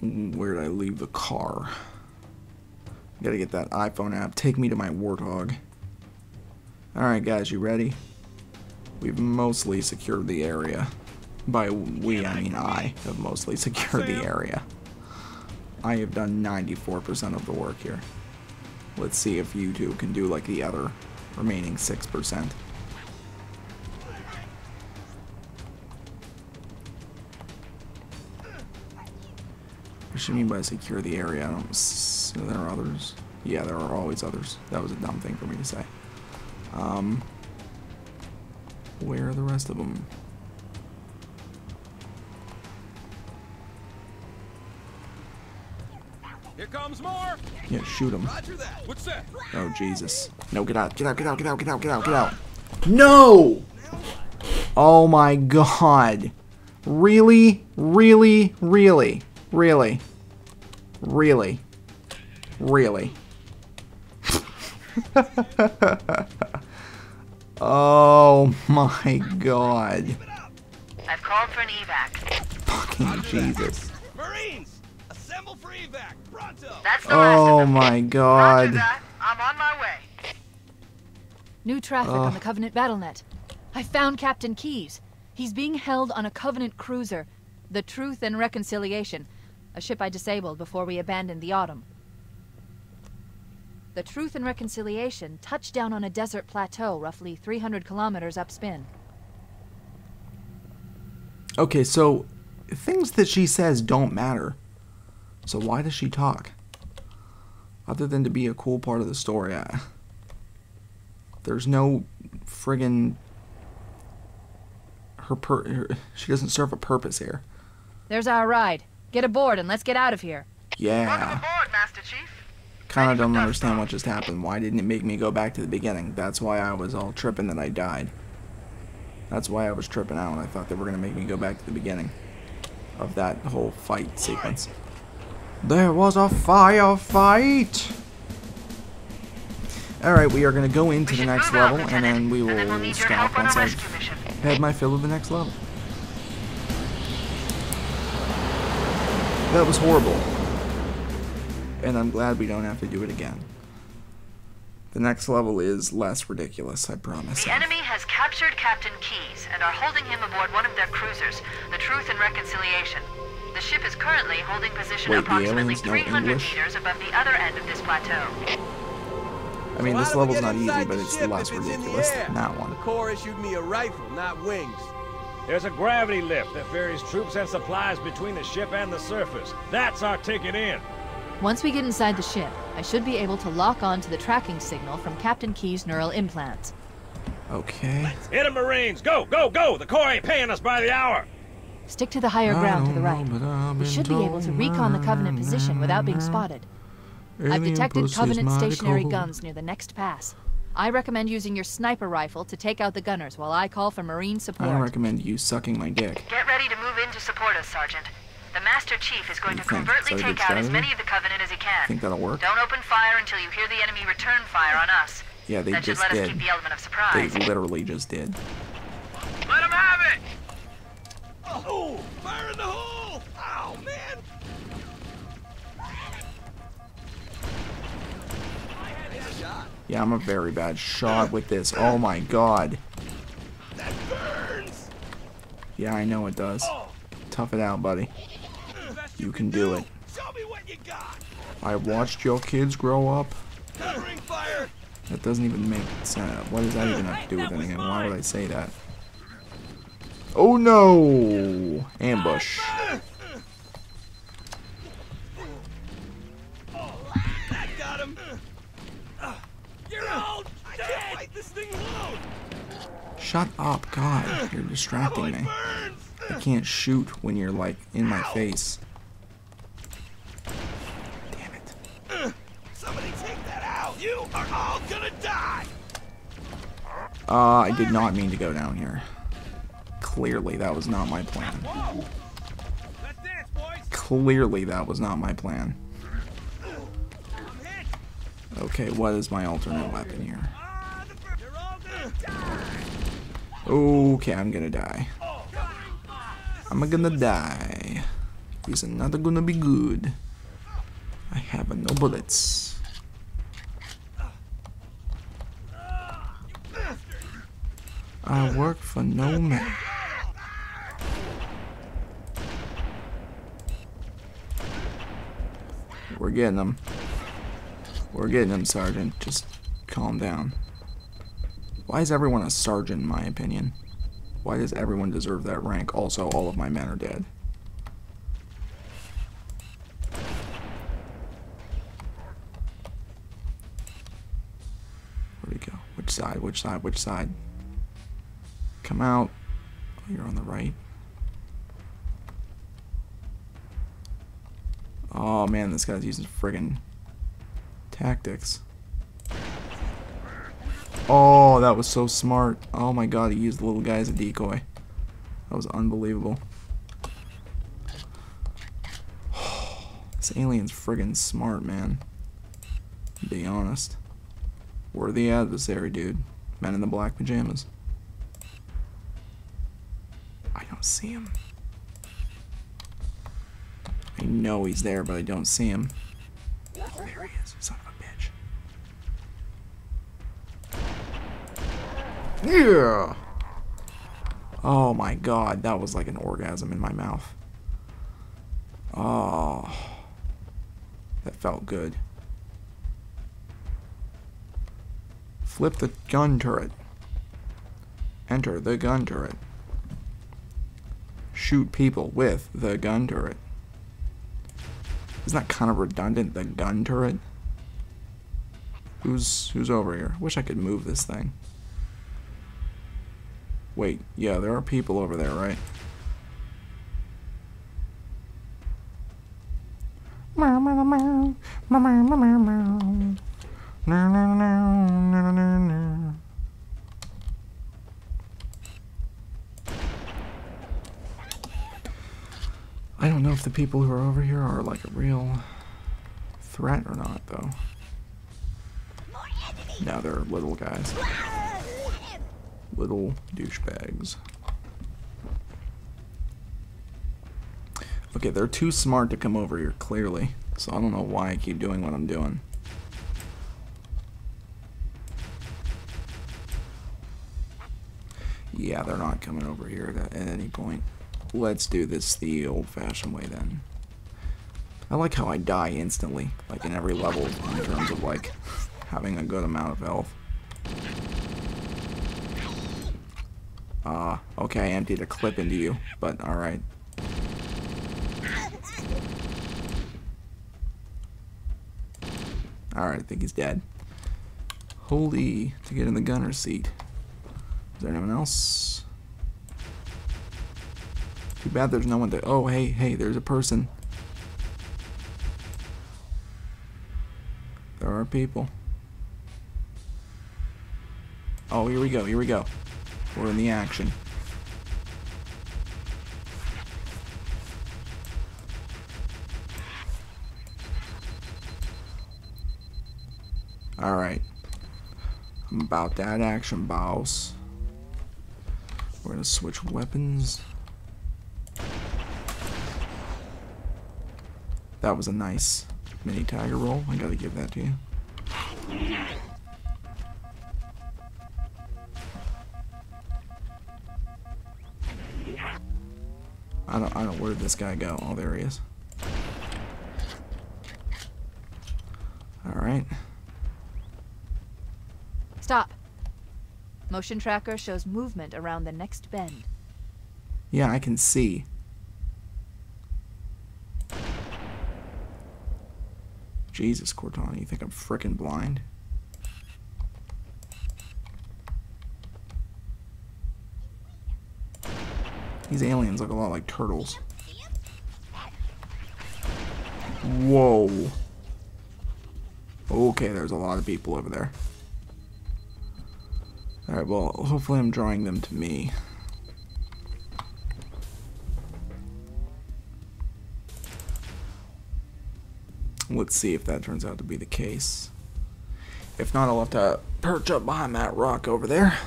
Where did I leave the car? Gotta get that iPhone app. Take me to my Warthog. Alright, guys, you ready? We've mostly secured the area. By we, I mean I have mostly secured the area. I have done 94% of the work here. Let's see if you two can do like the other remaining 6%. Should mean by secure the area? I don't. S there are others. Yeah, there are always others. That was a dumb thing for me to say. Um, where are the rest of them? Here comes more. Yeah, shoot them. Roger that. What's that? Oh Jesus! No, get out! Get out! Get out! Get out! Get out! Get out! Get out! No! Oh my God! Really? Really? Really? Really? Really? Really? oh my God! I've called for an evac. Fucking Jesus! Marines, assemble for evac. Pronto. That's the Oh them. my God! I'm on my way. New traffic on the Covenant BattleNet. I found Captain Keyes. He's being held on a Covenant cruiser, the Truth and Reconciliation, a ship I disabled before we abandoned the Autumn. The Truth and Reconciliation touched down on a desert plateau roughly 300 kilometers upspin. Okay, so things that she says don't matter. So why does she talk? Other than to be a cool part of the story, I, there's no friggin' her per. Her, she doesn't serve a purpose here. There's our ride. Get aboard and let's get out of here. Welcome Yeah, aboard, Master Chief. kind of don't understand what just happened. Why didn't it make me go back to the beginning? That's why I was all tripping that I died. That's why I was tripping out. I thought they were gonna make me go back to the beginning of that whole fight sequence. There was a firefight. All right, we are gonna go into the next level, and then we and then we'll will need your stop help on once a I've had my fill of the next level. That was horrible. And I'm glad we don't have to do it again. The next level is less ridiculous, I promise. The enemy has captured Captain Keyes and are holding him aboard one of their cruisers, the Truth and Reconciliation. The ship is currently holding position Wait, approximately 300 English? meters above the other end of this plateau. I mean, So this how do we level's not easy, but it's less it's ridiculous than that one. The Corps issued me a rifle, not wings. There's a gravity lift that ferries troops and supplies between the ship and the surface. That's our ticket in. Once we get inside the ship, I should be able to lock on to the tracking signal from Captain Keyes' neural implants. Okay. Hit 'em, Marines! Go, go, go! The Corps ain't paying us by the hour! Stick to the higher ground to the right. We should be able to recon the Covenant position without being spotted. I've detected Covenant stationary guns near the next pass. I recommend using your sniper rifle to take out the gunners while I call for Marine support. I don't recommend you sucking my dick. Get ready to move in to support us, Sergeant. The Master Chief is going to think? covertly Is that a good take out as many of the Covenant as he can. Think that'll work? Don't open fire until you hear the enemy return fire on us. Yeah, they that should just let us did. keep the element of surprise. They literally just did. Let him have it! Oh, fire in the hole! Oh, man! Yeah, I'm a very bad shot with this. Oh my god. That burns! Yeah, I know it does. Tough it out, buddy. You can do it. I watched your kids grow up. That doesn't even make sense. What does that even have to do with anything? Why would I say that? Oh no! Ambush. That got him! You're all I can't fight this thing alone! Shut up, God. You're distracting me. I can't shoot when you're like in my face. Damn it. Somebody take that out! You are all gonna die! Uh, I did not mean to go down here. Clearly, that was not my plan. Let's dance, boys! Clearly, that was not my plan. Okay, what is my alternate weapon here? Ah, the bur- You're all gonna die! Okay, I'm gonna die. I'm gonna die. This is not gonna be good. I have no bullets. I work for no man. We're getting them. We're getting them, Sergeant. Just calm down. Why is everyone a sergeant, in my opinion? Why does everyone deserve that rank? Also, all of my men are dead. Where'd he go? Which side? Which side? Which side? Come out. Oh, you're on the right. Oh man, this guy's using friggin' tactics. Oh, that was so smart. Oh my god, he used the little guy as a decoy. That was unbelievable. this alien's friggin' smart, man. To be honest. Worthy adversary, dude. Men in the black pajamas. I don't see him. I know he's there, but I don't see him. Yeah! Oh my god, that was like an orgasm in my mouth. Oh. That felt good. Flip the gun turret. Enter the gun turret. Shoot people with the gun turret. Isn't that kind of redundant, the gun turret? Who's who's over here? Wish I could move this thing. Wait, yeah, there are people over there, right? I don't know if the people who are over here are like a real threat or not, though. Now they're little guys. Little douchebags. Okay, they're too smart to come over here, clearly. So I don't know why I keep doing what I'm doing. Yeah, they're not coming over here at any point. Let's do this the old-fashioned way then. I like how I die instantly, like in every level, in terms of like having a good amount of health. Uh, okay, I emptied a clip into you, but alright. Alright, I think he's dead. Holy, to get in the gunner seat. Is there anyone else? Too bad there's no one to... Oh, hey, hey, there's a person. There are people. Oh, here we go, here we go. We're in the action. Alright. I'm about that action, boss. We're gonna switch weapons. That was a nice mini tiger roll. I gotta give that to you. Don't I don't where did this guy go? Oh there he is. Alright. Stop. Motion tracker shows movement around the next bend. Yeah, I can see. Jesus, Cortana, you think I'm fricking blind? These aliens look a lot like turtles. Whoa. Okay, there's a lot of people over there. Alright, well, hopefully I'm drawing them to me. Let's see if that turns out to be the case. If not, I'll have to perch up behind that rock over there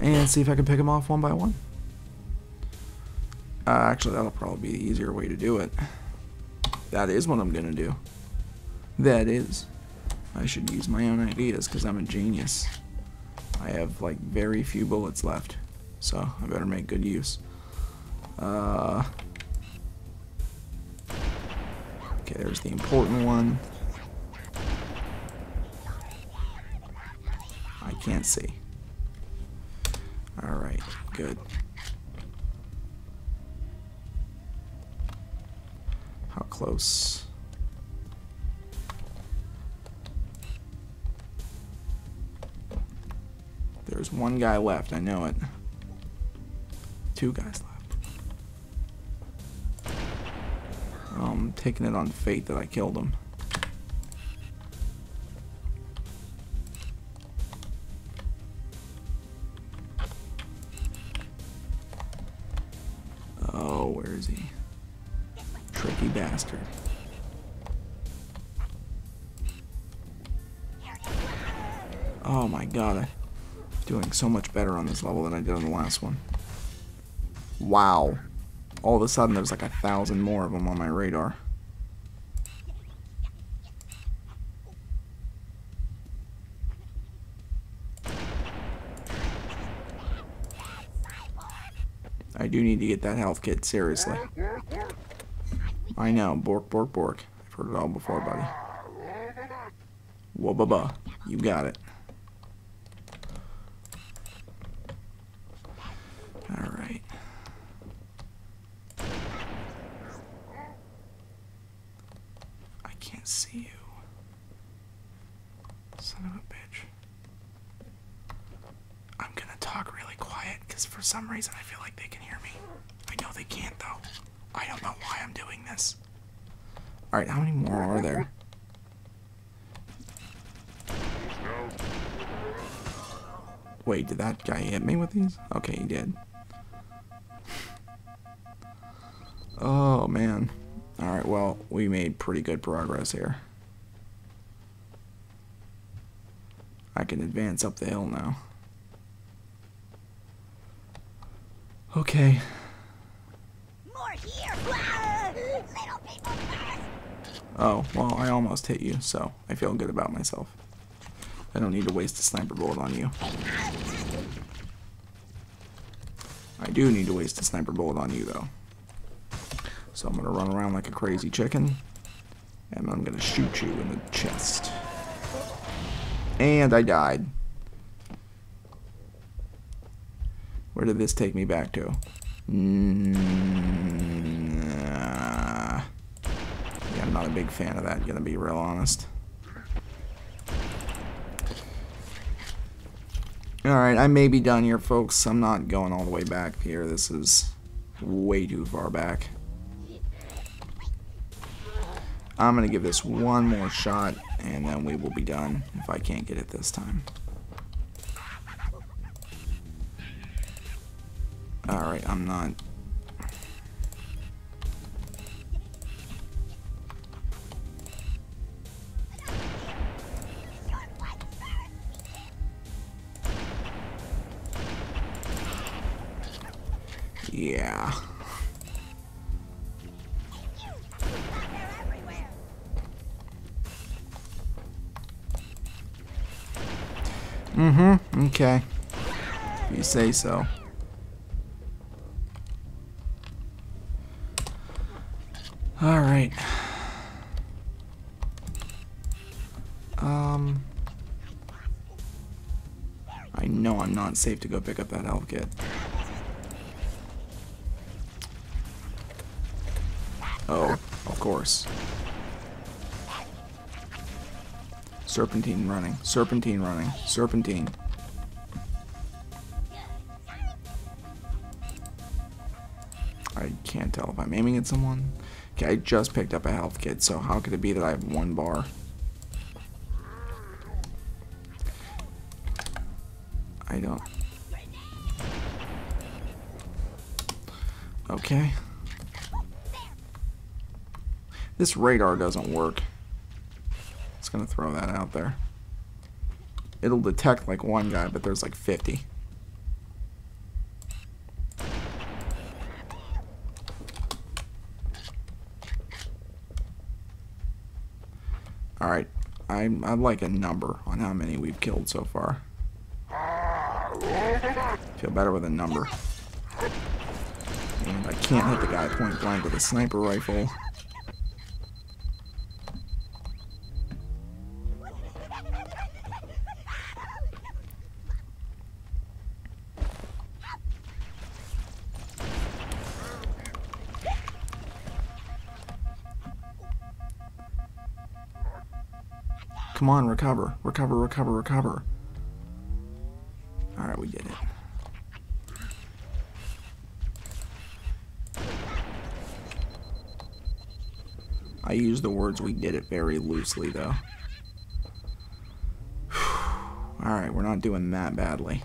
and see if I can pick them off one by one. Uh, actually, that'll probably be the easier way to do it. That is what I'm gonna do. That is. I should use my own ideas because I'm a genius. I have like very few bullets left, so I better make good use. Uh, okay, there's the important one. I can't see. Alright, good. Close? There's one guy left, I know it. Two guys left. I'm taking it on fate that I killed him. Oh my god, I'm doing so much better on this level than I did on the last one. Wow. All of a sudden there's like a thousand more of them on my radar. I do need to get that health kit, seriously. I know, bork, bork, bork. I've heard it all before, buddy. Wubba, you got it. Alright. I can't see you. Son of a bitch. I'm gonna talk really quiet because for some reason I feel like they can hear me. I know they can't though. I don't know why I'm doing this. Alright, how many more are there? Wait, did that guy hit me with these? Okay, he did. Oh, man. Alright, well, we made pretty good progress here. I can advance up the hill now. Okay. More here! Little people first! Oh, well, I almost hit you, so I feel good about myself. I don't need to waste a sniper bullet on you. I do need to waste a sniper bullet on you, though. So I'm going to run around like a crazy chicken, and I'm going to shoot you in the chest. And I died. Where did this take me back to? Mm, yeah, I'm not a big fan of that, gonna be real honest. Alright, I may be done here, folks. I'm not going all the way back here. This is way too far back. I'm going to give this one more shot, and then we will be done if I can't get it this time. Alright, I'm not... Okay. If you say so. Alright. Um... I know I'm not safe to go pick up that health kit. Oh, of course. Serpentine running. Serpentine running. Serpentine. Can't tell if I'm aiming at someone. Okay, I just picked up a health kit, so how could it be that I have one bar? I don't. Okay. This radar doesn't work. It's gonna throw that out there. It'll detect like one guy, but there's like 50. Alright, I'm, I'd like a number on how many we've killed so far. Feel better with a number. And I can't hit the guy point blank with a sniper rifle. Come on, recover. Recover, recover, recover. Alright, we did it. I use the words we did it very loosely, though. Alright, we're not doing that badly.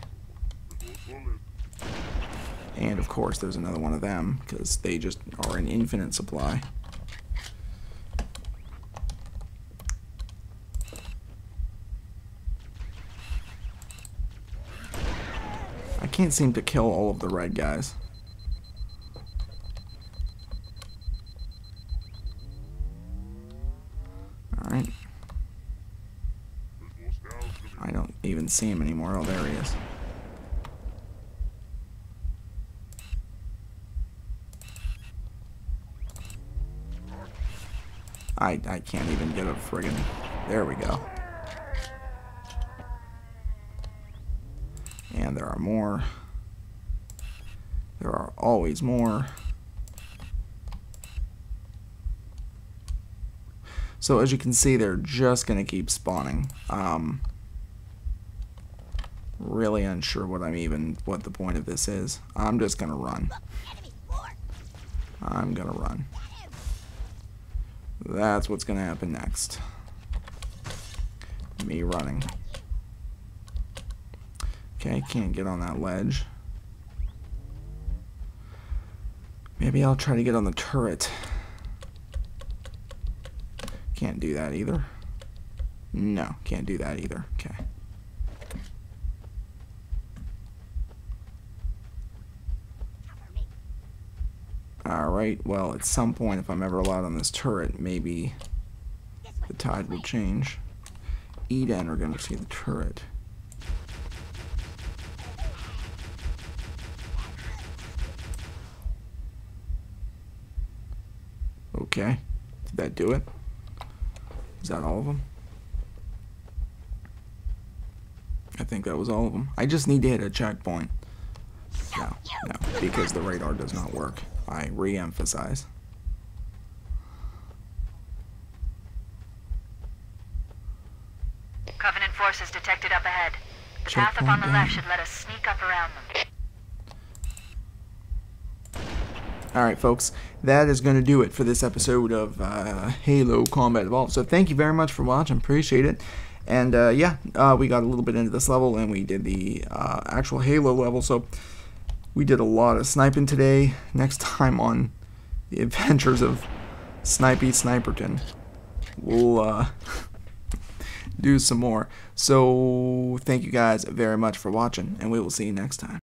And, of course, there's another one of them, because they just are an infinite supply. Can't seem to kill all of the red guys. Alright. I don't even see him anymore. Oh, there he is. I, I can't even get a friggin... There we go. And there are more. There are always more. So as you can see, they're just going to keep spawning. Um, really unsure what I'm even, what the point of this is. I'm just going to run. I'm going to run. That's what's going to happen next. Me running. Okay, can't get on that ledge. Maybe I'll try to get on the turret. Can't do that either. No, can't do that either. Okay. Alright, well, at some point, if I'm ever allowed on this turret, maybe the tide will change. Eden are going to see the turret. Okay. Did that do it? Is that all of them? I think that was all of them. I just need to hit a checkpoint. No, no, because the radar does not work. I re-emphasize. Covenant forces detected up ahead. The path up on the left should let us sneak up around them. Alright, folks, that is going to do it for this episode of uh, Halo Combat Evolved. So thank you very much for watching. Appreciate it. And uh, yeah, uh, we got a little bit into this level, and we did the uh, actual Halo level. So we did a lot of sniping today. Next time on the adventures of Snipey Sniperton, we'll uh, do some more. So thank you guys very much for watching, and we will see you next time.